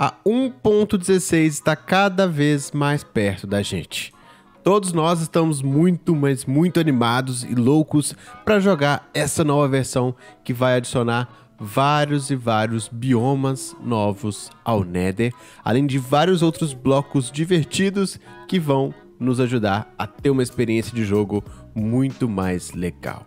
A 1.16 está cada vez mais perto da gente. Todos nós estamos muito, mas muito animados e loucos para jogar essa nova versão que vai adicionar vários e vários biomas novos ao Nether, além de vários outros blocos divertidos que vão nos ajudar a ter uma experiência de jogo muito mais legal.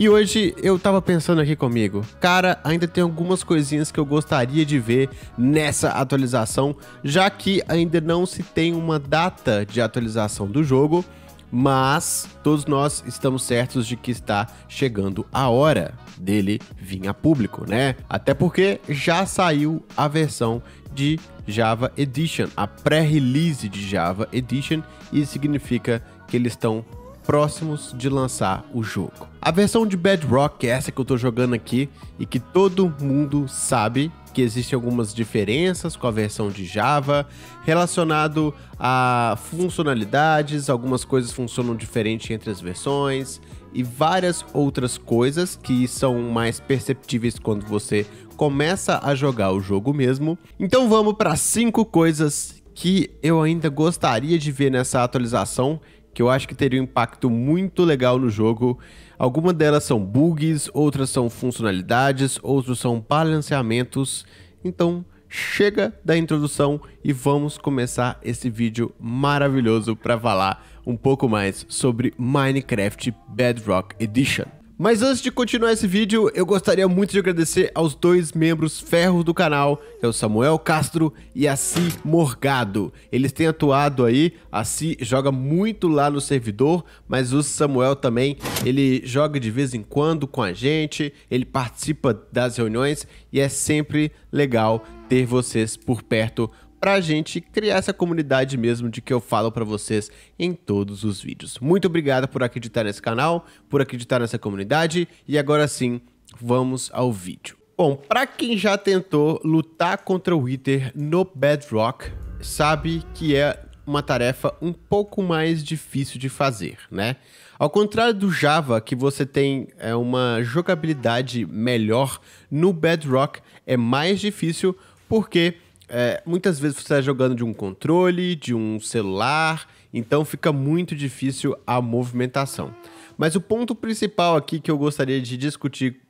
E hoje eu tava pensando aqui comigo, cara, ainda tem algumas coisinhas que eu gostaria de ver nessa atualização, já que ainda não se tem uma data de atualização do jogo, mas todos nós estamos certos de que está chegando a hora dele vir a público, né? Até porque já saiu a versão de Java Edition, a pré-release de Java Edition, e significa que eles estão próximos de lançar o jogo. A versão de Bedrock, que é essa que eu tô jogando aqui e que todo mundo sabe que existem algumas diferenças com a versão de Java relacionado a funcionalidades, algumas coisas funcionam diferente entre as versões e várias outras coisas que são mais perceptíveis quando você começa a jogar o jogo mesmo. Então vamos para cinco coisas que eu ainda gostaria de ver nessa atualização que eu acho que teria um impacto muito legal no jogo. Algumas delas são bugs, outras são funcionalidades, outros são balanceamentos. Então, chega da introdução e vamos começar esse vídeo maravilhoso para falar um pouco mais sobre Minecraft Bedrock Edition. Mas antes de continuar esse vídeo, eu gostaria muito de agradecer aos dois membros ferros do canal, que é o Samuel Castro e a Si Morgado. Eles têm atuado aí, a Si joga muito lá no servidor, mas o Samuel também, ele joga de vez em quando com a gente, ele participa das reuniões e é sempre legal ter vocês por perto pra gente criar essa comunidade mesmo de que eu falo para vocês em todos os vídeos. Muito obrigado por acreditar nesse canal, por acreditar nessa comunidade e agora sim, vamos ao vídeo. Bom, para quem já tentou lutar contra o Wither no Bedrock, sabe que é uma tarefa um pouco mais difícil de fazer, né? Ao contrário do Java, que você tem é, uma jogabilidade melhor, no Bedrock é mais difícil porque é, muitas vezes você está jogando de um controle, de um celular, então fica muito difícil a movimentação. Mas o ponto principal aqui que eu gostaria de discutir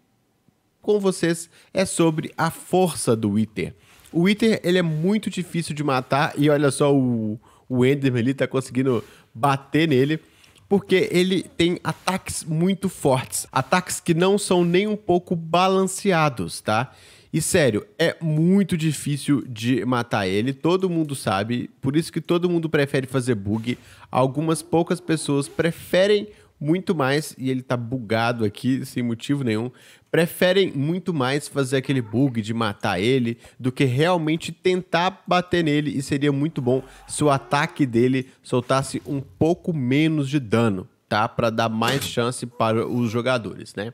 com vocês é sobre a força do Wither. O Wither ele é muito difícil de matar e olha só o, o Enderman ali tá conseguindo bater nele porque ele tem ataques muito fortes, ataques que não são nem um pouco balanceados, tá? E sério, é muito difícil de matar ele, todo mundo sabe, por isso que todo mundo prefere fazer bug. Algumas poucas pessoas preferem muito mais, e ele tá bugado aqui sem motivo nenhum, preferem muito mais fazer aquele bug de matar ele do que realmente tentar bater nele, e seria muito bom se o ataque dele soltasse um pouco menos de dano tá? Para dar mais chance para os jogadores, né?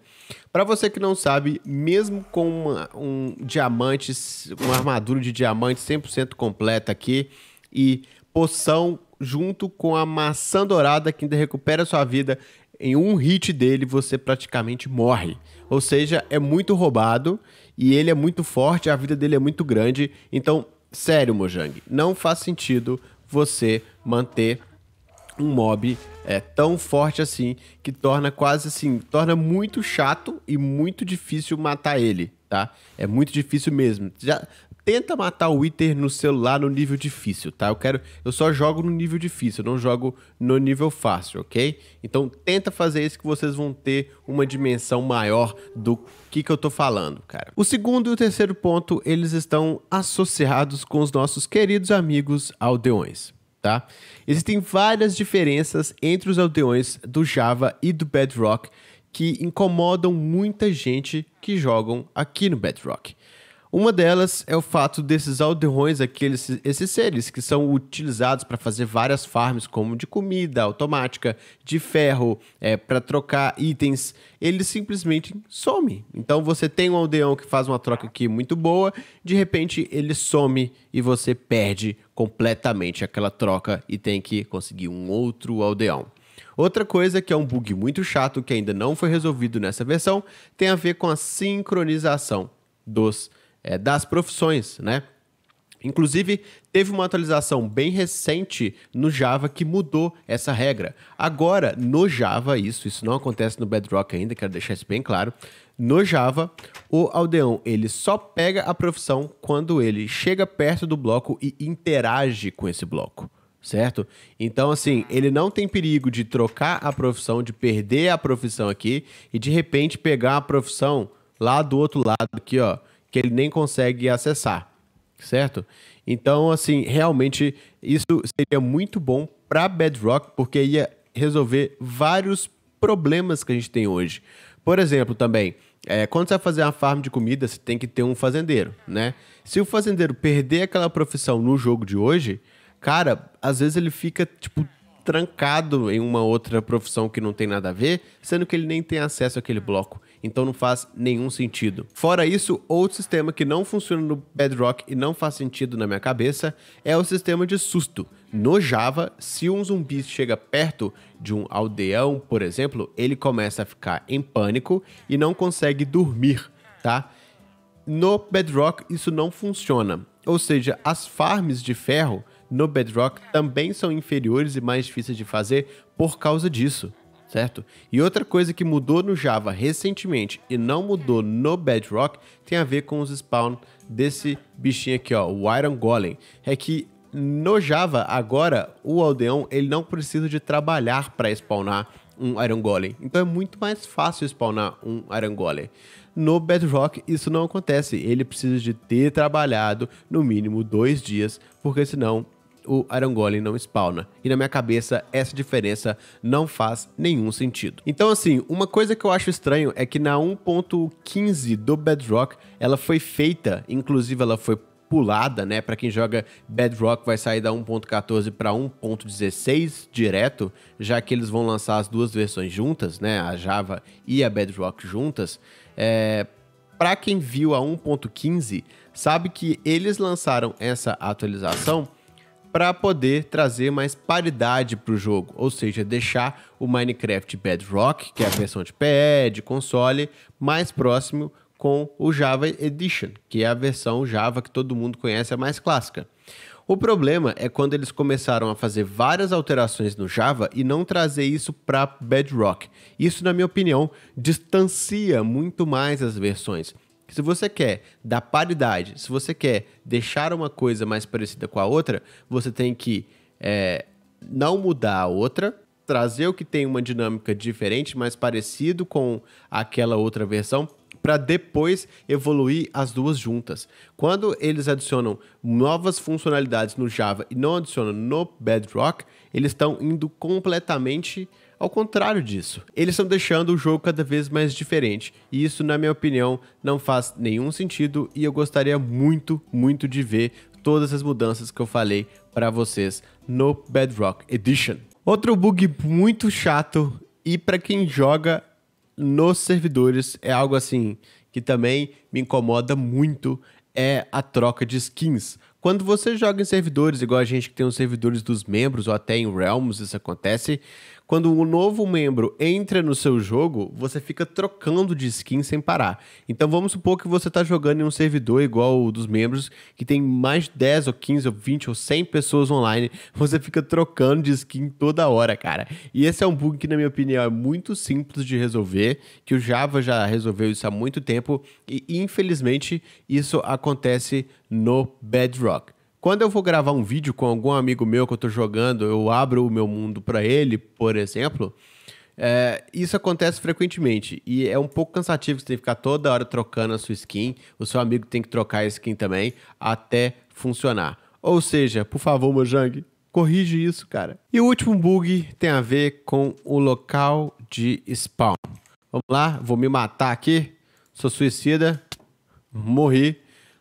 Para você que não sabe, mesmo com uma, um diamante, uma armadura de diamante 100% completa aqui e poção junto com a maçã dourada que ainda recupera sua vida, em um hit dele você praticamente morre. Ou seja, é muito roubado e ele é muito forte, a vida dele é muito grande. Então, sério, Mojang, não faz sentido você manter um mob é tão forte assim que torna quase assim, torna muito chato e muito difícil matar ele, tá? É muito difícil mesmo. Já tenta matar o Wither no celular no nível difícil, tá? Eu quero, eu só jogo no nível difícil, não jogo no nível fácil, OK? Então tenta fazer isso que vocês vão ter uma dimensão maior do que que eu tô falando, cara. O segundo e o terceiro ponto, eles estão associados com os nossos queridos amigos aldeões tá? Existem várias diferenças entre os aldeões do Java e do Bedrock que incomodam muita gente que jogam aqui no Bedrock. Uma delas é o fato desses aldeões, aqueles, esses seres que são utilizados para fazer várias farms, como de comida automática, de ferro, é, para trocar itens, eles simplesmente somem. Então você tem um aldeão que faz uma troca aqui muito boa, de repente ele some e você perde completamente aquela troca e tem que conseguir um outro aldeão. Outra coisa que é um bug muito chato que ainda não foi resolvido nessa versão tem a ver com a sincronização dos é, das profissões, né? Inclusive, teve uma atualização bem recente no Java que mudou essa regra. Agora, no Java, isso, isso não acontece no Bedrock ainda, quero deixar isso bem claro. No Java, o aldeão ele só pega a profissão quando ele chega perto do bloco e interage com esse bloco certo? Então, assim, ele não tem perigo de trocar a profissão, de perder a profissão aqui e de repente pegar a profissão lá do outro lado aqui, ó, que ele nem consegue acessar, certo? Então, assim, realmente isso seria muito bom para Bedrock porque ia resolver vários problemas que a gente tem hoje. Por exemplo, também, é, quando você vai fazer uma farm de comida, você tem que ter um fazendeiro, né? Se o fazendeiro perder aquela profissão no jogo de hoje, cara, às vezes ele fica, tipo, trancado em uma outra profissão que não tem nada a ver, sendo que ele nem tem acesso àquele bloco. Então não faz nenhum sentido. Fora isso, outro sistema que não funciona no Bedrock e não faz sentido na minha cabeça é o sistema de susto. No Java, se um zumbi chega perto de um aldeão, por exemplo, ele começa a ficar em pânico e não consegue dormir, tá? No Bedrock isso não funciona. Ou seja, as farms de ferro no Bedrock também são inferiores e mais difíceis de fazer por causa disso, certo? E outra coisa que mudou no Java recentemente e não mudou no Bedrock tem a ver com os spawn desse bichinho aqui, ó, o Iron Golem. É que no Java agora o aldeão ele não precisa de trabalhar para spawnar um Iron Golem. Então é muito mais fácil spawnar um Iron Golem. No Bedrock isso não acontece. Ele precisa de ter trabalhado no mínimo dois dias, porque senão o Iron Golem não spawna. E na minha cabeça, essa diferença não faz nenhum sentido. Então, assim, uma coisa que eu acho estranho é que na 1.15 do Bedrock, ela foi feita, inclusive ela foi pulada, né? Para quem joga Bedrock vai sair da 1.14 para 1.16 direto, já que eles vão lançar as duas versões juntas, né? A Java e a Bedrock juntas. É... Para quem viu a 1.15, sabe que eles lançaram essa atualização para poder trazer mais paridade para o jogo, ou seja, deixar o Minecraft Bedrock, que é a versão de PE, de console, mais próximo com o Java Edition, que é a versão Java que todo mundo conhece, a mais clássica. O problema é quando eles começaram a fazer várias alterações no Java e não trazer isso para Bedrock. Isso, na minha opinião, distancia muito mais as versões. Se você quer dar paridade, se você quer deixar uma coisa mais parecida com a outra, você tem que é, não mudar a outra, trazer o que tem uma dinâmica diferente, mais parecido com aquela outra versão, para depois evoluir as duas juntas. Quando eles adicionam novas funcionalidades no Java e não adicionam no Bedrock, eles estão indo completamente ao contrário disso, eles estão deixando o jogo cada vez mais diferente. E isso, na minha opinião, não faz nenhum sentido e eu gostaria muito, muito de ver todas as mudanças que eu falei para vocês no Bedrock Edition. Outro bug muito chato e para quem joga nos servidores é algo assim que também me incomoda muito é a troca de skins. Quando você joga em servidores, igual a gente que tem os servidores dos membros ou até em Realms, isso acontece, quando um novo membro entra no seu jogo, você fica trocando de skin sem parar. Então vamos supor que você está jogando em um servidor igual o dos membros, que tem mais de 10 ou 15 ou 20 ou 100 pessoas online, você fica trocando de skin toda hora, cara. E esse é um bug que, na minha opinião, é muito simples de resolver, que o Java já resolveu isso há muito tempo e, infelizmente, isso acontece no Bedrock. Quando eu vou gravar um vídeo com algum amigo meu que eu estou jogando, eu abro o meu mundo para ele, por exemplo. É, isso acontece frequentemente e é um pouco cansativo você tem que ficar toda hora trocando a sua skin. O seu amigo tem que trocar a skin também até funcionar. Ou seja, por favor, Mojang, corrige isso, cara. E o último bug tem a ver com o local de spawn. Vamos lá, vou me matar aqui. Sou suicida, morri.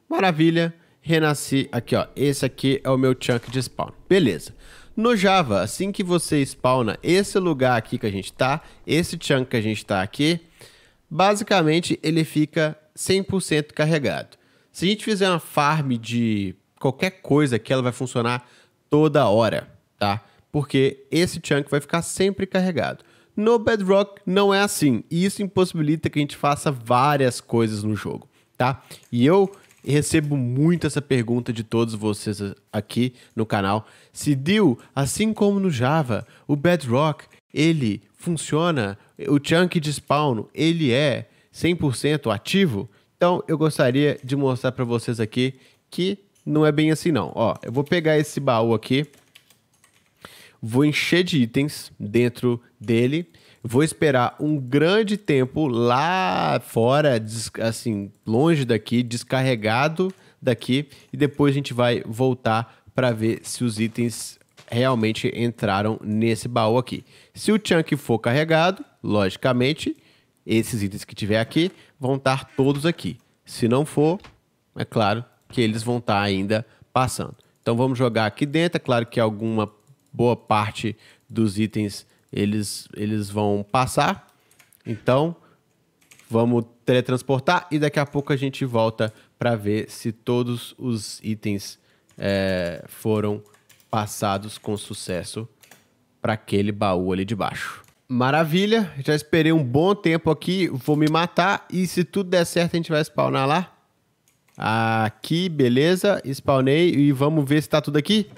Maravilha renasci aqui, ó. Esse aqui é o meu chunk de spawn. Beleza. No Java, assim que você spawna esse lugar aqui que a gente tá, esse chunk que a gente tá aqui, basicamente ele fica 100% carregado. Se a gente fizer uma farm de qualquer coisa aqui, ela vai funcionar toda hora, tá? Porque esse chunk vai ficar sempre carregado. No Bedrock não é assim, e isso impossibilita que a gente faça várias coisas no jogo, tá? E eu recebo muito essa pergunta de todos vocês aqui no canal. Se deu, assim como no Java, o Bedrock, ele funciona, o chunk de spawn, ele é 100% ativo? Então, eu gostaria de mostrar para vocês aqui que não é bem assim não. Ó, eu vou pegar esse baú aqui, vou encher de itens dentro dele, vou esperar um grande tempo lá fora, assim, longe daqui, descarregado daqui, e depois a gente vai voltar para ver se os itens realmente entraram nesse baú aqui. Se o chunk for carregado, logicamente, esses itens que tiver aqui vão estar todos aqui. Se não for, é claro que eles vão estar ainda passando. Então vamos jogar aqui dentro, é claro que alguma boa parte dos itens eles, eles vão passar. Então, vamos teletransportar e daqui a pouco a gente volta para ver se todos os itens é, foram passados com sucesso para aquele baú ali de baixo. Maravilha, já esperei um bom tempo aqui, vou me matar e se tudo der certo a gente vai spawnar lá. Aqui, beleza, spawnei e vamos ver se tá tudo aqui.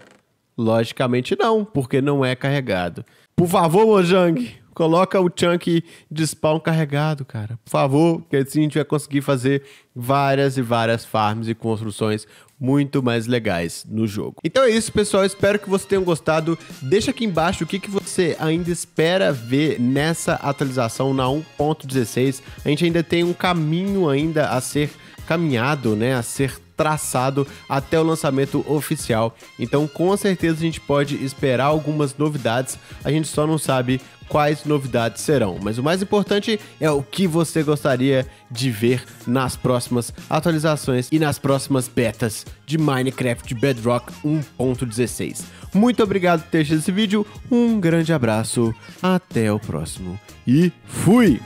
Logicamente não, porque não é carregado. Por favor, Mojang, coloca o chunk de spawn carregado, cara. Por favor, que assim a gente vai conseguir fazer várias e várias farms e construções muito mais legais no jogo. Então é isso, pessoal. Espero que vocês tenham gostado. Deixa aqui embaixo o que, que você ainda espera ver nessa atualização na 1.16. A gente ainda tem um caminho ainda a ser caminhado, né, a ser traçado até o lançamento oficial. Então, com certeza a gente pode esperar algumas novidades. A gente só não sabe quais novidades serão, mas o mais importante é o que você gostaria de ver nas próximas atualizações e nas próximas betas de Minecraft Bedrock 1.16. Muito obrigado por ter assistido esse vídeo, um grande abraço, até o próximo e fui!